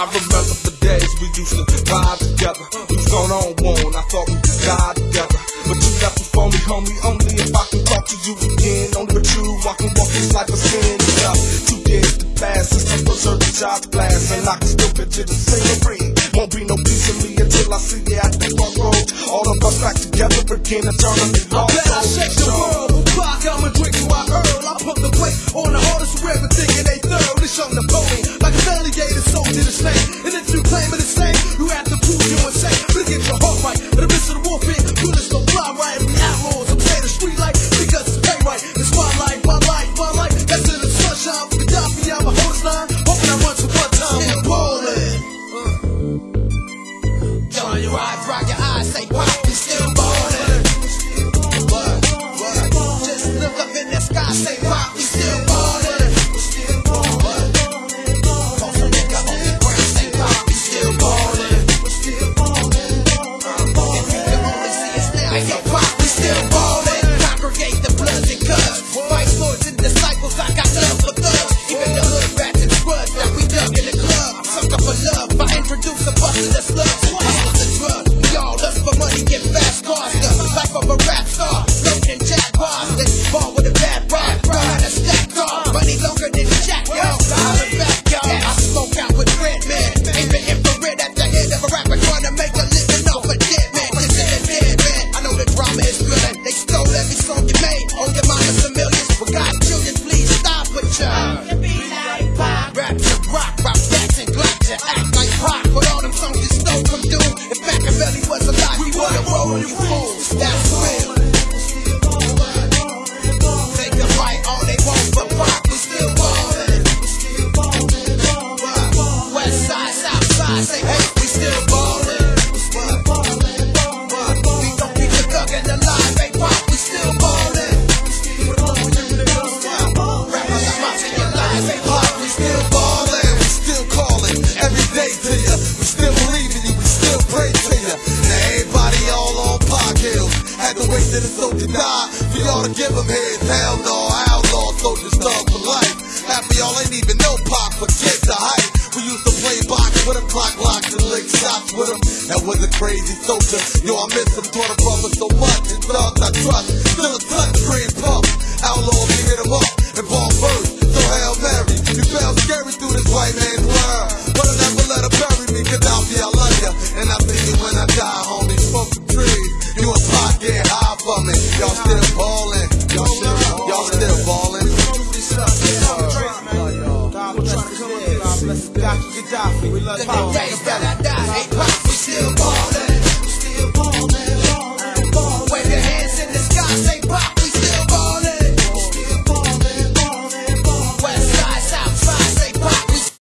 I remember the days we used to ride together. We was going on one, I thought we could die together. But you left before me, homie. Only if I can talk to you again. Only with you, I can walk this life of sin. Yeah, two years to pass since I first heard the blast, and I can still picture the scenery. Won't be no peace in me until I see you at the front road. All of us back together again, eternally I lost. bet I shake the world. Your eyes, dry your eyes, say pop, we still ballin'. What? What? Just look up in the sky, say pop, we still ballin'. Pop. We still ballin'. Had to wait till the soldier died for y'all to give them heads. Hell no, outlaw soldiers shots with him. That was a crazy soldier. Yo, I miss him, taught a brother so much. And thugs I trust, still a touch, green pump. Outlawz, we hit him up and ball first. So Hail Mary, you felt scary through this white man's world. But I never let her bury me, Kadafi, I love ya. And I think you when I die, We love the days that I die,